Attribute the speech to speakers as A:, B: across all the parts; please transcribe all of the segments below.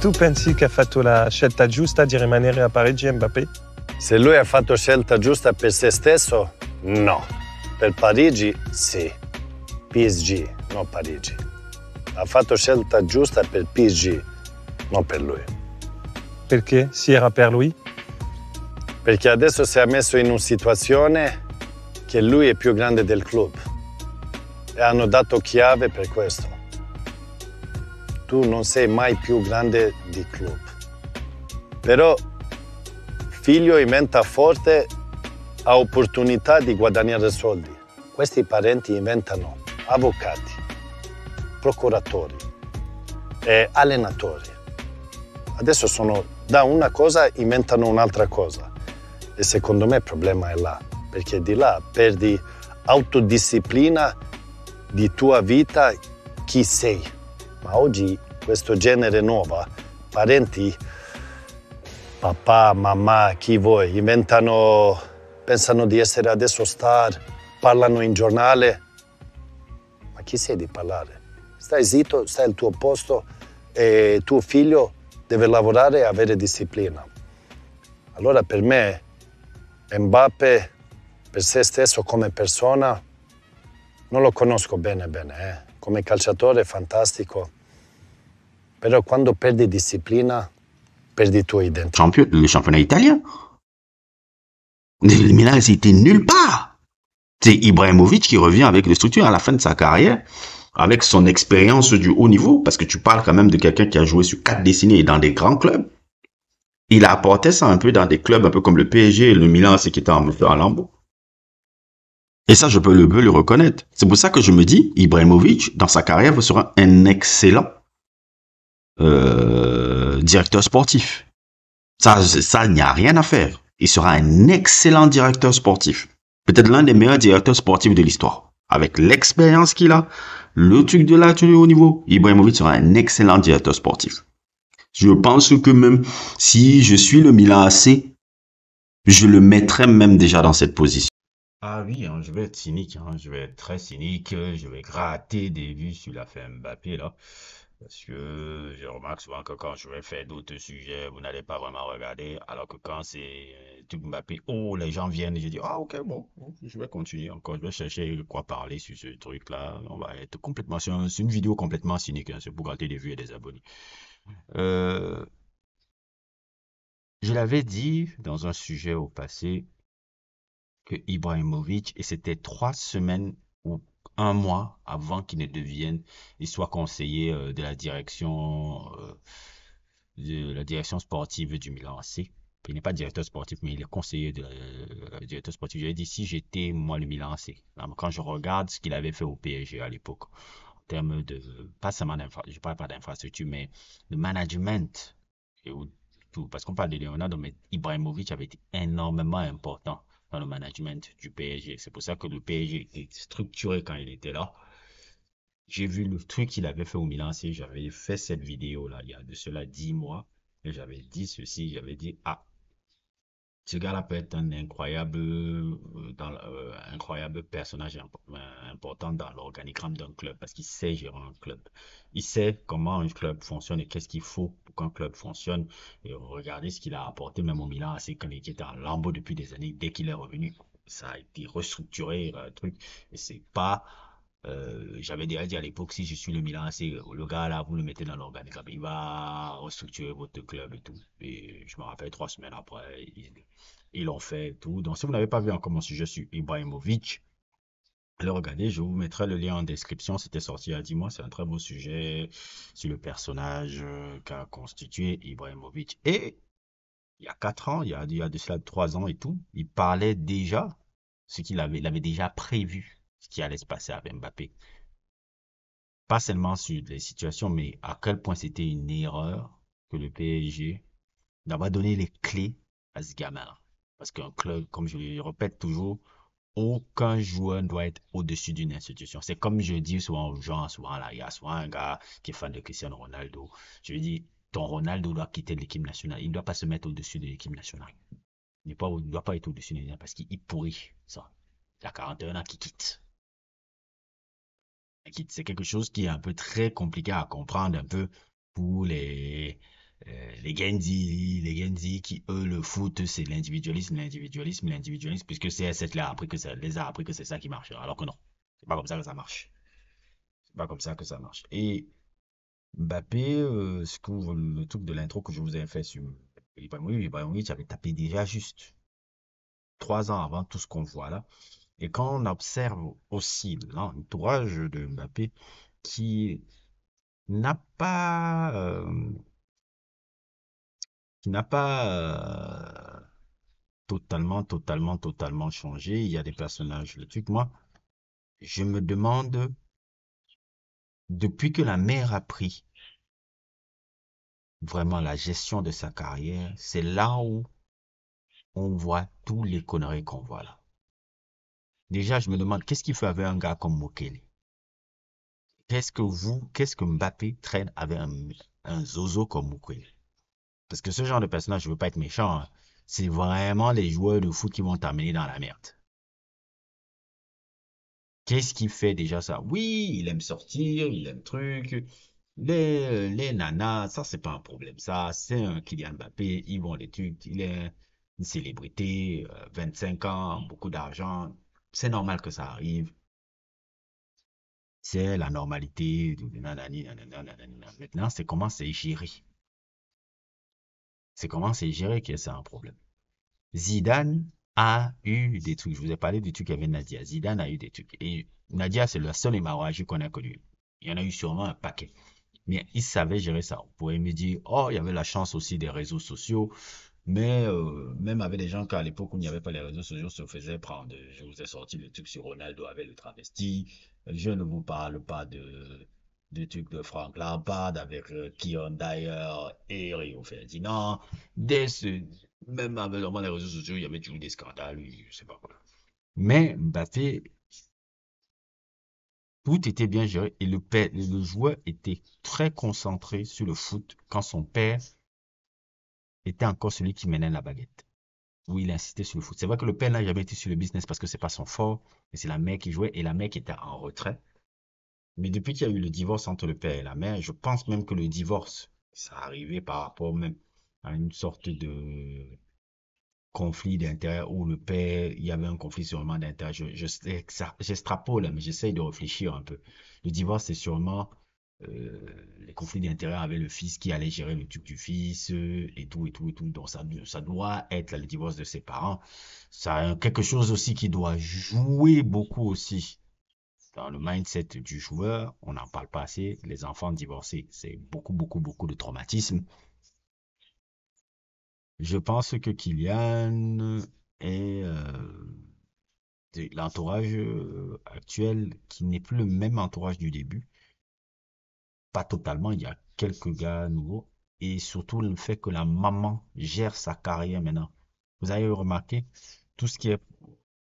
A: Tu pensi che ha fatto la scelta giusta di rimanere a Parigi Mbappé?
B: Se lui ha fatto scelta giusta per se stesso, no. Per Parigi, sì. PSG, non Parigi. Ha fatto scelta giusta per PSG, non per lui.
A: Perché? Si era per lui?
B: Perché adesso si è messo in una situazione che lui è più grande del club. E hanno dato chiave per questo. Tu non sei mai più grande di club. Però figlio inventa forte ha opportunità di guadagnare soldi. Questi parenti inventano avvocati, procuratori e allenatori. Adesso sono da una cosa inventano un'altra cosa. E secondo me il problema è là, perché di là perdi autodisciplina di tua vita chi sei. Ma oggi questo genere nuovo, parenti, papà, mamma, chi vuoi, inventano, pensano di essere adesso star, parlano in giornale. Ma chi sei di parlare? Stai zitto, stai al tuo posto e tuo figlio deve lavorare e avere disciplina. Allora per me Mbappé, per se stesso come persona, non lo conosco bene bene, eh. Calciatore fantastico, perdi disciplina.
C: Champion, le championnat italien. Le Milan, c'était nulle part. C'est Ibrahimovic qui revient avec des structures à la fin de sa carrière, avec son expérience du haut niveau, parce que tu parles quand même de quelqu'un qui a joué sur quatre décennies dans des grands clubs. Il a apporté ça un peu dans des clubs un peu comme le PSG et le Milan, c'est qui était en à lambeau. Et ça, je peux le, reconnaître. C'est pour ça que je me dis, Ibrahimovic, dans sa carrière, sera un excellent euh, directeur sportif. Ça, ça, n'y a rien à faire. Il sera un excellent directeur sportif. Peut-être l'un des meilleurs directeurs sportifs de l'histoire. Avec l'expérience qu'il a, le truc de là, au haut niveau, Ibrahimovic sera un excellent directeur sportif. Je pense que même si je suis le Milan AC, je le mettrais même déjà dans cette position.
D: Ah oui, hein, je vais être cynique, hein, je vais être très cynique, je vais gratter des vues sur la fin Mbappé là. Parce que je remarque souvent que quand je vais faire d'autres sujets, vous n'allez pas vraiment regarder. Alors que quand c'est tout Mbappé, oh, les gens viennent et je dis, ah, ok, bon, je vais continuer encore. Je vais chercher quoi parler sur ce truc-là. On va être complètement sur une vidéo complètement cynique. Hein, c'est pour gratter des vues et des abonnés. Euh, je l'avais dit dans un sujet au passé Ibrahimovic, et c'était trois semaines ou un mois avant qu'il ne devienne, il soit conseiller euh, de la direction, euh, de la direction sportive du Milan AC. Il n'est pas directeur sportif, mais il est conseiller de la directeur sportif. J'avais dit si j'étais moi le Milan AC. Quand je regarde ce qu'il avait fait au PSG à l'époque, en termes de, pas seulement d'infrastructure, je parle pas d'infrastructure, mais de management, et tout, parce qu'on parle de Leonardo, mais Ibrahimovic avait été énormément important dans le management du PSG. C'est pour ça que le PSG était structuré quand il était là. J'ai vu le truc qu'il avait fait au Milan J'avais fait cette vidéo-là il y a de cela dix mois. Et j'avais dit ceci. J'avais dit, ah, ce gars-là peut être un incroyable, euh, euh, incroyable personnage euh, important dans l'organigramme d'un club parce qu'il sait gérer un club. Il sait comment un club fonctionne et qu'est-ce qu'il faut pour qu'un club fonctionne. Et regardez ce qu'il a apporté même au Milan, c'est quand il était en lambeau depuis des années. Dès qu'il est revenu, ça a été restructuré, un truc. Et c'est pas euh, j'avais déjà dit à l'époque, si je suis le Milan, c'est le gars là, vous le mettez dans l'organigramme, il va restructurer votre club et tout. Et je me rappelle trois semaines après, ils l'ont fait et tout. Donc si vous n'avez pas vu encore mon sujet sur Ibrahimovic, allez regarder, je vous mettrai le lien en description. C'était sorti il y a 10 mois, c'est un très beau sujet sur le personnage euh, qu'a constitué Ibrahimovic. Et il y a 4 ans, il y a, il y de cela 3 ans et tout, il parlait déjà ce qu'il avait, il avait déjà prévu ce qui allait se passer avec Mbappé. Pas seulement sur les situations, mais à quel point c'était une erreur que le PSG d'avoir donné les clés à ce gamin. Parce qu'un club, comme je le répète toujours, aucun joueur ne doit être au-dessus d'une institution. C'est comme je dis souvent aux gens, souvent là, il y a souvent un gars qui est fan de Cristiano Ronaldo. Je lui dis, ton Ronaldo doit quitter l'équipe nationale. Il ne doit pas se mettre au-dessus de l'équipe nationale. Il ne doit pas être au-dessus de l'équipe parce qu'il pourrit ça. Il a 41 ans qui quitte c'est quelque chose qui est un peu très compliqué à comprendre un peu pour les, les Genzi, les Genzi qui, eux, le foot, c'est l'individualisme, l'individualisme, l'individualisme, puisque cette là appris que ça, les a appris que c'est ça qui marche. Alors que non, c'est pas comme ça que ça marche. C'est pas comme ça que ça marche. Et Mbappé, euh, ce le truc de l'intro que je vous ai fait sur Ibrahimovic, Ibrahimovic avait tapé déjà juste trois ans avant tout ce qu'on voit là. Et quand on observe aussi l'entourage de Mbappé qui n'a pas euh, qui n'a pas euh, totalement, totalement, totalement changé. Il y a des personnages, le truc. Moi, je me demande, depuis que la mère a pris vraiment la gestion de sa carrière, c'est là où on voit tous les conneries qu'on voit là. Déjà, je me demande, qu'est-ce qu'il fait avec un gars comme Mokele? Qu'est-ce que vous, qu'est-ce que Mbappé traîne avec un, zozo comme Mokele? Parce que ce genre de personnage, je veux pas être méchant, hein, c'est vraiment les joueurs de foot qui vont t'amener dans la merde. Qu'est-ce qui fait déjà ça? Oui, il aime sortir, il aime truc. Les, nanas, ça c'est pas un problème. Ça, c'est un Kylian Mbappé, ils vont les trucs. Il est une célébrité, euh, 25 ans, beaucoup d'argent. C'est normal que ça arrive. C'est la normalité. Maintenant, c'est comment c'est géré. C'est comment c'est géré que c'est un problème. Zidane a eu des trucs. Je vous ai parlé du truc avec Nadia. Zidane a eu des trucs. Et Nadia, c'est le seul hémorragie qu'on a connu. Il y en a eu sûrement un paquet. Mais il savait gérer ça. Vous pouvez me dire, oh, il y avait la chance aussi des réseaux sociaux. Mais euh, même avec des gens qu'à l'époque où il n'y avait pas les réseaux sociaux, se faisaient prendre. Je vous ai sorti le truc sur Ronaldo avec le travesti. Je ne vous parle pas de, de de Frank Lampard avec euh, Kion Dyer et Rio Ferdinand. Dès ce, même avec les réseaux sociaux, il y avait toujours des scandales, je pas. Mais Mbappé, tout était bien géré et le le joueur était très concentré sur le foot quand son père était encore celui qui menait la baguette. Où il insistait sur le foot. C'est vrai que le père n'a jamais été sur le business parce que c'est pas son fort, mais c'est la mère qui jouait et la mère qui était en retrait. Mais depuis qu'il y a eu le divorce entre le père et la mère, je pense même que le divorce, ça arrivait par rapport même à une sorte de conflit d'intérêt où le père, il y avait un conflit sûrement d'intérêt. Je, je j'extrapole, mais j'essaye de réfléchir un peu. Le divorce, c'est sûrement les conflits d'intérêt avec le fils qui allait gérer le truc du fils euh, et tout et tout et tout. Donc ça, ça doit être le divorce de ses parents. Ça quelque chose aussi qui doit jouer beaucoup aussi dans le mindset du joueur. On n'en parle pas assez. Les enfants divorcés, c'est beaucoup beaucoup beaucoup de traumatisme. Je pense que Kylian est euh, l'entourage euh, actuel qui n'est plus le même entourage du début. Pas totalement, il y a quelques gars nouveaux. Et surtout le fait que la maman gère sa carrière maintenant. Vous avez remarqué, tout ce qui est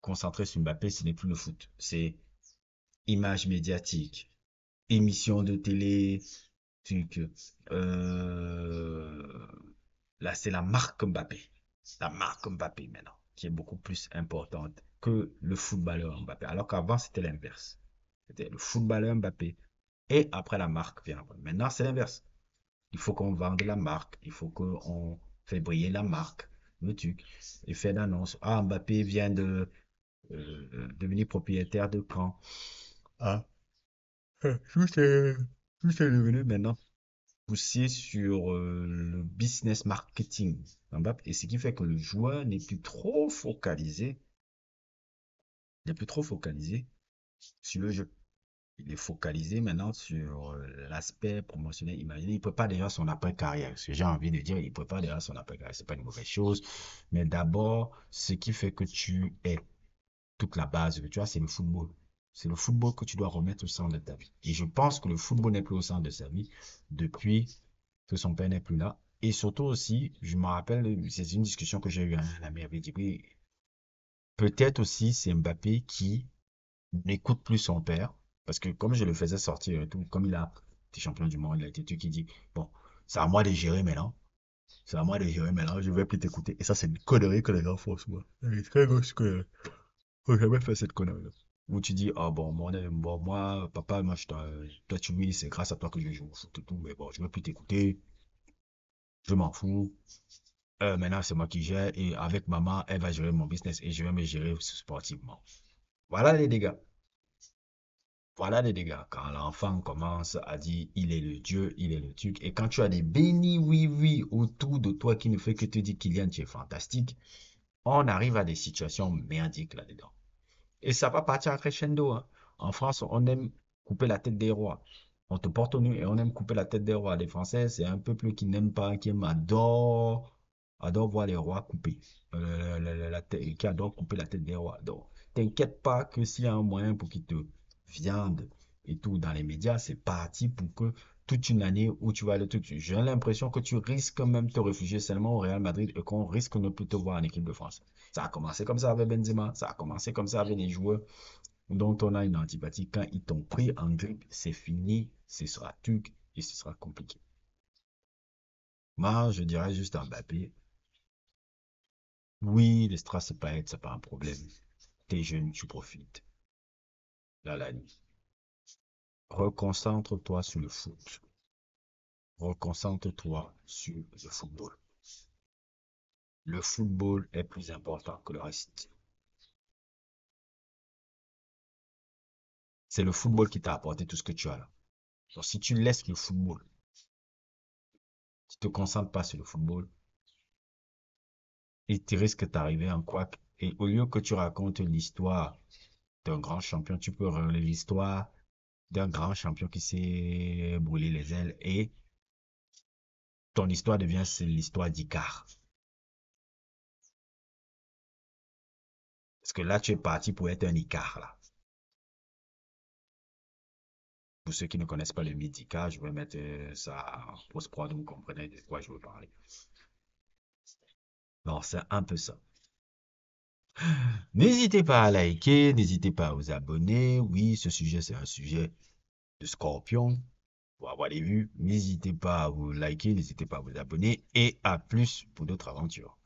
D: concentré sur Mbappé, ce n'est plus le foot. C'est image médiatique, émission de télé, truc. Euh, là, c'est la marque Mbappé. La marque Mbappé maintenant, qui est beaucoup plus importante que le footballeur Mbappé. Alors qu'avant, c'était l'inverse. C'était le footballeur Mbappé. Et après, la marque vient. Maintenant, c'est l'inverse. Il faut qu'on vende la marque. Il faut qu'on fait briller la marque. Le truc. Et fait d'annonce. Ah, Mbappé vient de euh, devenir propriétaire de Caen. Ah. Tout est, tout est devenu maintenant poussé sur euh, le business marketing. Et ce qui fait que le joueur n'est plus trop focalisé. Il n'est plus trop focalisé sur le jeu. Il est focalisé maintenant sur euh, l'aspect promotionnel. Imaginez, il prépare déjà son après-carrière. Ce que j'ai envie de dire, il prépare déjà son après-carrière. C'est pas une mauvaise chose. Mais d'abord, ce qui fait que tu es toute la base que tu as, c'est le football. C'est le football que tu dois remettre au centre de ta vie. Et je pense que le football n'est plus au centre de sa vie depuis que son père n'est plus là. Et surtout aussi, je me rappelle, c'est une discussion que j'ai eue, hein, la mère oui, peut-être aussi c'est Mbappé qui n'écoute plus son père. Parce que comme je le faisais sortir et tout, comme il a été champion du monde, il a été tout qui dit, bon, c'est à moi de gérer maintenant. C'est à moi de gérer maintenant, je vais plus t'écouter. Et ça, c'est une connerie que les gens font souvent. C'est très grosse connerie. Faut jamais faire cette connerie-là. Où tu dis, ah bon, moi, bon, moi, papa, moi, je toi, tu oui, c'est grâce à toi que je joue au foot et tout, mais bon, je vais plus t'écouter. Je m'en fous. Euh, maintenant, c'est moi qui gère et avec maman, elle va gérer mon business et je vais me gérer sportivement. Voilà les dégâts. Voilà les dégâts. Quand l'enfant commence à dire il est le Dieu, il est le truc, et quand tu as des bénis oui oui autour de toi qui ne fait que te dire Kylian, tu es fantastique, on arrive à des situations merdiques là-dedans. Et ça va partir à crescendo. Hein. En France, on aime couper la tête des rois. On te porte au nu et on aime couper la tête des rois. Les Français, c'est un peuple qui n'aime pas, qui aime, adore, adore voir les rois couper. Euh, la, qui adore couper la tête des rois. Donc, t'inquiète pas que s'il y a un moyen pour qu'ils te viande et tout dans les médias, c'est parti pour que toute une année où tu vas aller tout J'ai l'impression que tu risques même de te réfugier seulement au Real Madrid et qu'on risque de ne plus te voir en équipe de France. Ça a commencé comme ça avec Benzema, ça a commencé comme ça avec les joueurs dont on a une antipathie. Quand ils t'ont pris en grippe, c'est fini, ce sera tuc et ce sera compliqué. Moi, je dirais juste à Mbappé. Oui, les strass, pas c'est pas un problème. T'es jeune, tu profites la nuit. Reconcentre-toi sur le foot. Reconcentre-toi sur le football. Le football est plus important que le reste. C'est le football qui t'a apporté tout ce que tu as là. Donc si tu laisses le football, tu te concentres pas sur le football, il te risque d'arriver en quoi et au lieu que tu racontes l'histoire d'un grand champion, tu peux relire l'histoire d'un grand champion qui s'est brûlé les ailes et ton histoire devient l'histoire d'Icar. Parce que là, tu es parti pour être un Icar, là. Pour ceux qui ne connaissent pas le mythe d'Icar, je vais mettre euh, ça en post-prod, vous comprenez de quoi je veux parler. Non, c'est un peu ça. N'hésitez pas à liker, n'hésitez pas à vous abonner. Oui, ce sujet, c'est un sujet de scorpion. Pour avoir les vues, n'hésitez pas à vous liker, n'hésitez pas à vous abonner. Et à plus pour d'autres aventures.